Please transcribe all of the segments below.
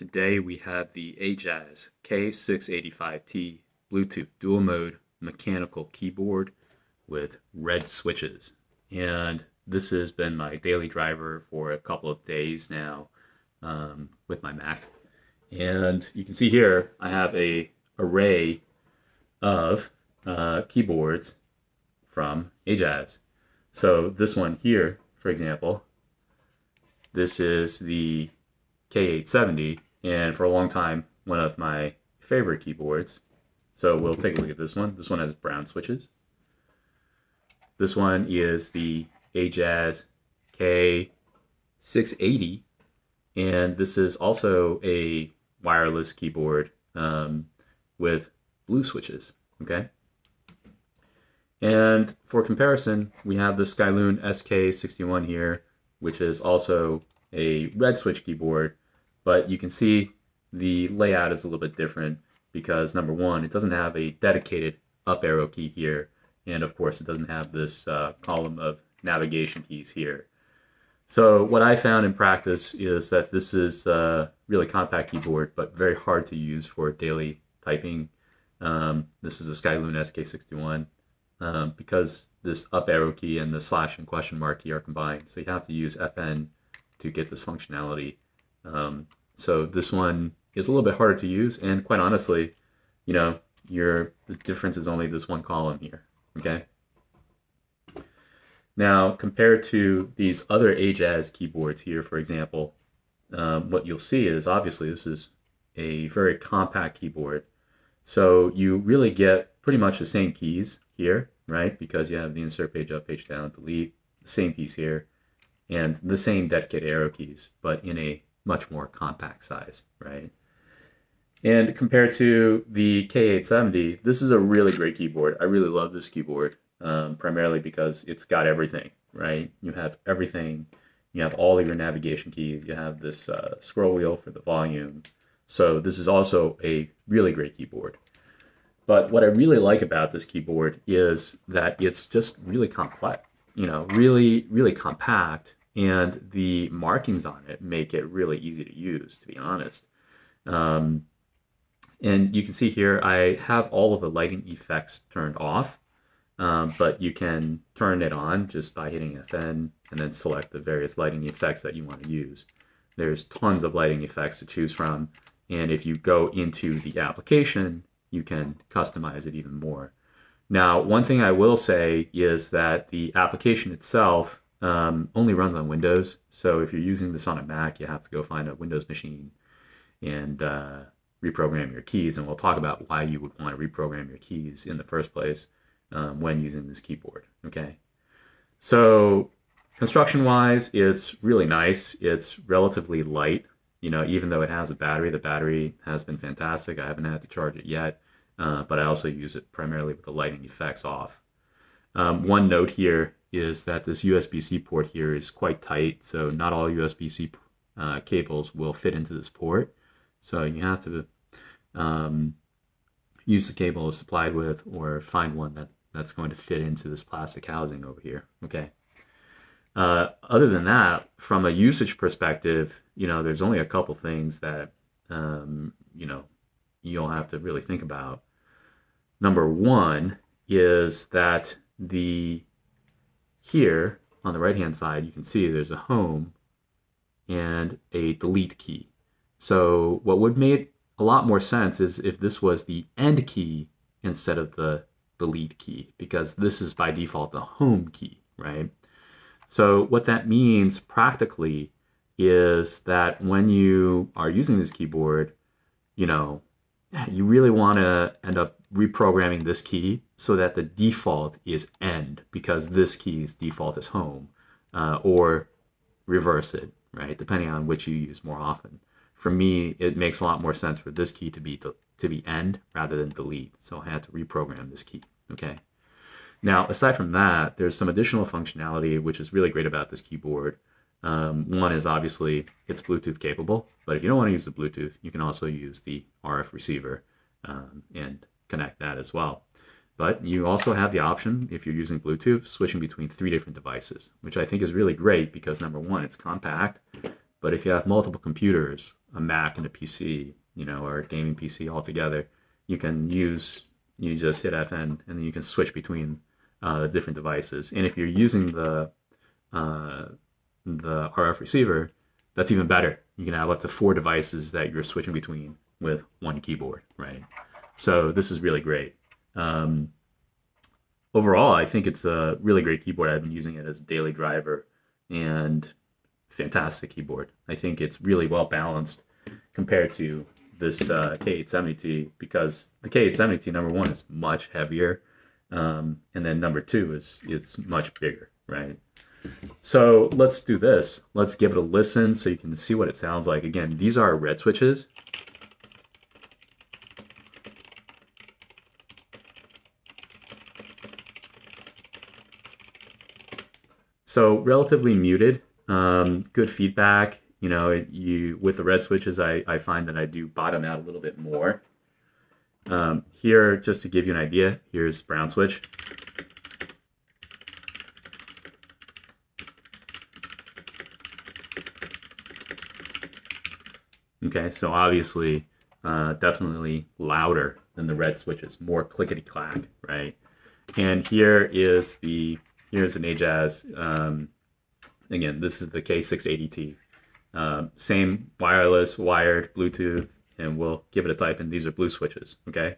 Today we have the Ajazz K685T Bluetooth dual mode mechanical keyboard with red switches. And this has been my daily driver for a couple of days now um, with my Mac. And you can see here I have a array of uh, keyboards from Ajazz. So this one here, for example, this is the K870 and for a long time, one of my favorite keyboards. So we'll take a look at this one. This one has brown switches. This one is the Ajazz K680, and this is also a wireless keyboard um, with blue switches, okay? And for comparison, we have the Skyloong SK61 here, which is also a red switch keyboard but you can see the layout is a little bit different because number one, it doesn't have a dedicated up arrow key here. And of course, it doesn't have this uh, column of navigation keys here. So what I found in practice is that this is a really compact keyboard, but very hard to use for daily typing. Um, this is a Skyloong SK61 um, because this up arrow key and the slash and question mark key are combined. So you have to use FN to get this functionality. Um, so this one is a little bit harder to use, and quite honestly, you know, your the difference is only this one column here. Okay. Now, compared to these other Ajazz keyboards here, for example, um, what you'll see is obviously this is a very compact keyboard. So you really get pretty much the same keys here, right? Because you have the insert page up, page down, delete, same keys here, and the same dedicated arrow keys, but in a much more compact size, right? And compared to the K870, this is a really great keyboard. I really love this keyboard, um, primarily because it's got everything, right? You have everything. You have all of your navigation keys. You have this uh, scroll wheel for the volume. So this is also a really great keyboard. But what I really like about this keyboard is that it's just really complex, you know, really, really compact and the markings on it make it really easy to use, to be honest. Um, and you can see here, I have all of the lighting effects turned off, um, but you can turn it on just by hitting FN and then select the various lighting effects that you want to use. There's tons of lighting effects to choose from, and if you go into the application, you can customize it even more. Now, one thing I will say is that the application itself um, only runs on Windows. So if you're using this on a Mac, you have to go find a Windows machine and uh, reprogram your keys. And we'll talk about why you would want to reprogram your keys in the first place um, when using this keyboard. Okay. So construction wise, it's really nice. It's relatively light. You know, even though it has a battery, the battery has been fantastic. I haven't had to charge it yet, uh, but I also use it primarily with the lighting effects off. Um, one note here is that this USB-C port here is quite tight, so not all USB-C uh, cables will fit into this port. So you have to um, use the cable supplied with or find one that, that's going to fit into this plastic housing over here, okay? Uh, other than that, from a usage perspective, you know, there's only a couple things that, um, you know, you'll have to really think about. Number one is that the here on the right hand side, you can see there's a home and a delete key. So what would make a lot more sense is if this was the end key instead of the delete key, because this is by default the home key, right? So what that means practically is that when you are using this keyboard, you know, you really want to end up reprogramming this key so that the default is end because this key's default is home uh, or reverse it, right? Depending on which you use more often. For me, it makes a lot more sense for this key to be to be end rather than delete. So I had to reprogram this key, okay? Now, aside from that, there's some additional functionality which is really great about this keyboard. Um, one is obviously it's Bluetooth capable, but if you don't want to use the Bluetooth, you can also use the RF receiver um, and connect that as well. But you also have the option, if you're using Bluetooth, switching between three different devices, which I think is really great because number one, it's compact. But if you have multiple computers, a Mac and a PC, you know, or a gaming PC all together, you can use you just hit FN and then you can switch between uh, different devices. And if you're using the uh, the RF receiver, that's even better. You can have up to four devices that you're switching between with one keyboard, right? So this is really great. Um, overall, I think it's a really great keyboard. I've been using it as a daily driver and fantastic keyboard. I think it's really well balanced compared to this uh, K870T because the K870T number one is much heavier, um, and then number two is it's much bigger, right? So let's do this. Let's give it a listen so you can see what it sounds like. Again, these are red switches. So relatively muted, um, good feedback. You know, you with the red switches, I, I find that I do bottom out a little bit more. Um, here, just to give you an idea, here's brown switch. Okay, so obviously, uh, definitely louder than the red switches, more clickety clack, right? And here is the Here's an Ajazz. Um, again, this is the K680T. Uh, same wireless, wired, Bluetooth, and we'll give it a type, and these are blue switches, okay?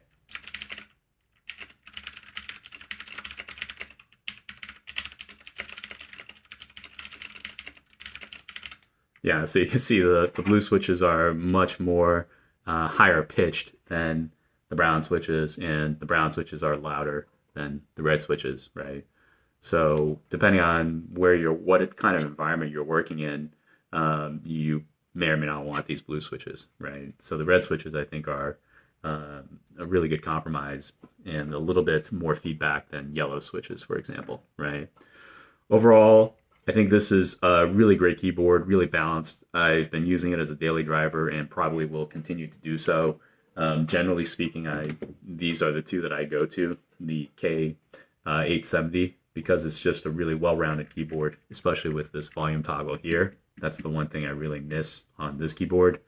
Yeah, so you can see the, the blue switches are much more uh, higher pitched than the brown switches, and the brown switches are louder than the red switches, right? So depending on where you're, what kind of environment you're working in, um, you may or may not want these blue switches, right? So the red switches, I think, are uh, a really good compromise and a little bit more feedback than yellow switches, for example, right? Overall, I think this is a really great keyboard, really balanced. I've been using it as a daily driver and probably will continue to do so. Um, generally speaking, I these are the two that I go to: the K870 because it's just a really well-rounded keyboard, especially with this volume toggle here. That's the one thing I really miss on this keyboard.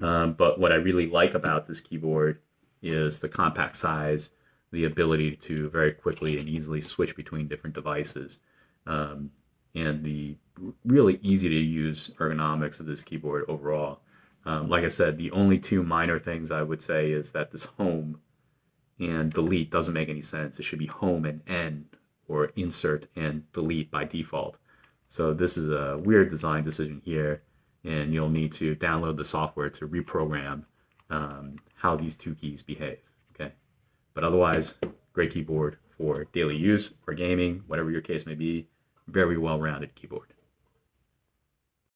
Um, but what I really like about this keyboard is the compact size, the ability to very quickly and easily switch between different devices, um, and the really easy to use ergonomics of this keyboard overall. Um, like I said, the only two minor things I would say is that this home and delete doesn't make any sense. It should be home and end or insert and delete by default. So this is a weird design decision here, and you'll need to download the software to reprogram um, how these two keys behave. Okay, but otherwise, great keyboard for daily use, for gaming, whatever your case may be. Very well-rounded keyboard.